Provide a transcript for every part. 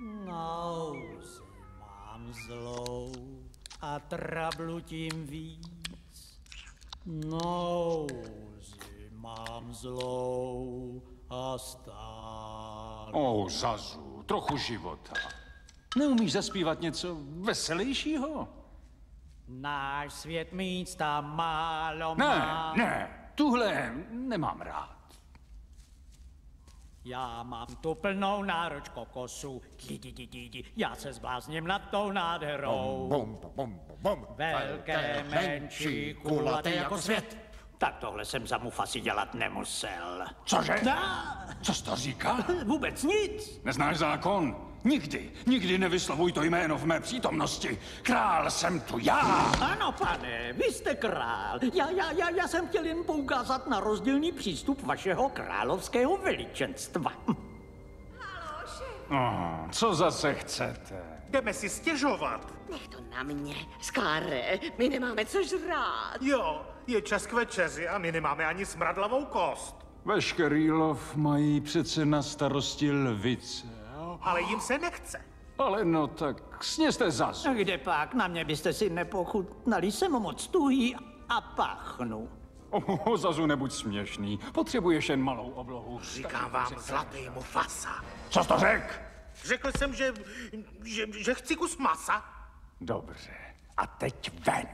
Nouzi mám zlou a trablu tím víc. Nouzi mám zlou a stále. O, Zazu, trochu života. Neumíš zaspívat něco veselějšího? Náš svět místa málo Ne, má. ne, tuhle nemám rád. Já mám tu plnou náruč kokosu. Di, di, di, di, di. Já se zblázním nad tou nádherou. Bum, bum, bum, bum. Velké, menší, kulaté jako svět. Tak tohle jsem za Mufasi dělat nemusel. Cože? Dá, Co jsi to říkal? vůbec nic. Neznáš zákon? Nikdy, nikdy nevyslovuj to jméno v mé přítomnosti. Král jsem tu já. Ano, pane, vy jste král. Já, já, já, já jsem chtěl jen poukázat na rozdílný přístup vašeho královského veličenstva. Oh, co zase chcete? Jdeme si stěžovat. Nech to na mě. Skáre, my nemáme co žrát. Jo, je čas k večeři a my nemáme ani smradlavou kost. Veškerý lov mají přece na starosti lvice. Ale jim se nechce. Ale no tak sněste zas. A Kde pak, na mě byste si nepochutnali, jsem moc tuhý a pachnu. Oh, Zazu, nebuď směšný. Potřebuješ jen malou oblohu. Říkám vám, zlatý Mufasa. Co jsi to řekl? Řekl jsem, že, že, že chci kus masa, Dobře. A teď ven.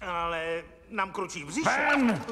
ale nám kručí v břiše. Ven!